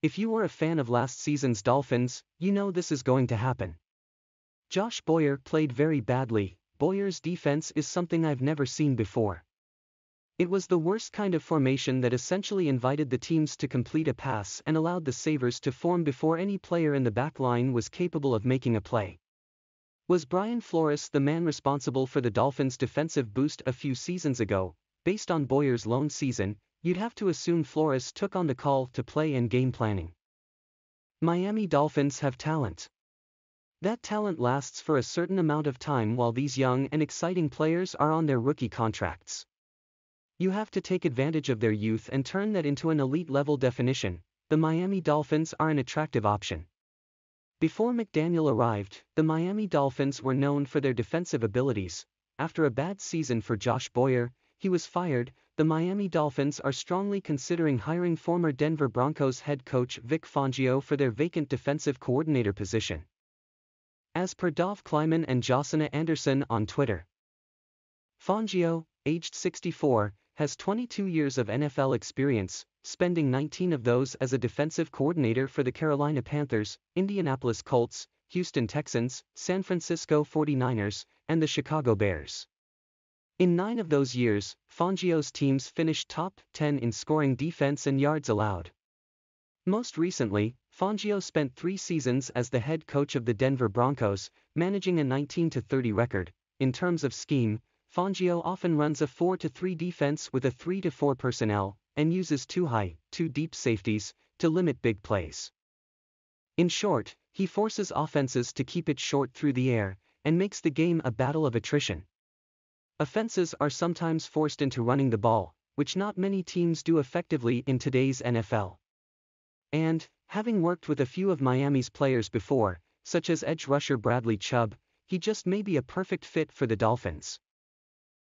If you were a fan of last season's Dolphins, you know this is going to happen. Josh Boyer played very badly, Boyer's defense is something I've never seen before. It was the worst kind of formation that essentially invited the teams to complete a pass and allowed the savers to form before any player in the back line was capable of making a play. Was Brian Flores the man responsible for the Dolphins' defensive boost a few seasons ago? Based on Boyer's lone season, you'd have to assume Flores took on the call to play and game planning. Miami Dolphins have talent. That talent lasts for a certain amount of time while these young and exciting players are on their rookie contracts. You have to take advantage of their youth and turn that into an elite level definition. The Miami Dolphins are an attractive option. Before McDaniel arrived, the Miami Dolphins were known for their defensive abilities. After a bad season for Josh Boyer, he was fired. The Miami Dolphins are strongly considering hiring former Denver Broncos head coach Vic Fangio for their vacant defensive coordinator position. As per Dov Kleiman and Josina Anderson on Twitter. Fangio, aged 64, has 22 years of NFL experience, spending 19 of those as a defensive coordinator for the Carolina Panthers, Indianapolis Colts, Houston Texans, San Francisco 49ers, and the Chicago Bears. In nine of those years, Fangio's teams finished top 10 in scoring defense and yards allowed. Most recently, Fangio spent three seasons as the head coach of the Denver Broncos, managing a 19-30 record. In terms of scheme, Fangio often runs a 4-3 defense with a 3-4 personnel, and uses two high, two deep safeties, to limit big plays. In short, he forces offenses to keep it short through the air, and makes the game a battle of attrition. Offenses are sometimes forced into running the ball, which not many teams do effectively in today's NFL. And, having worked with a few of Miami's players before, such as edge rusher Bradley Chubb, he just may be a perfect fit for the Dolphins.